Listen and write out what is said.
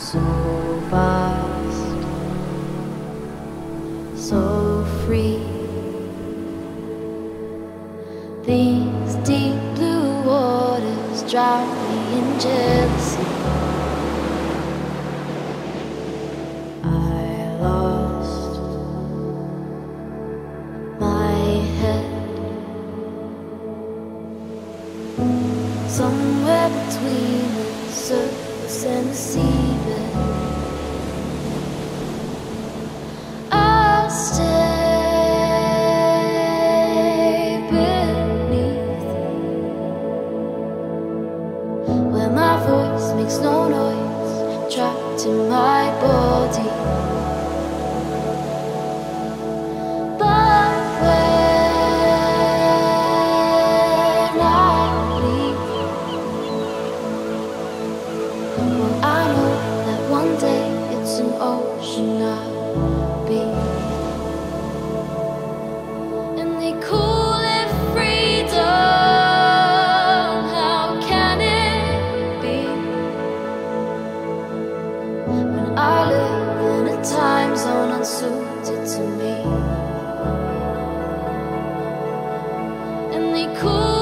so vast, so free. These deep blue waters drown me in jealousy. I lost my head somewhere between the surface and the seabed. Makes no noise, trapped in my body. But when I live in a time zone unsuited to me. And they could.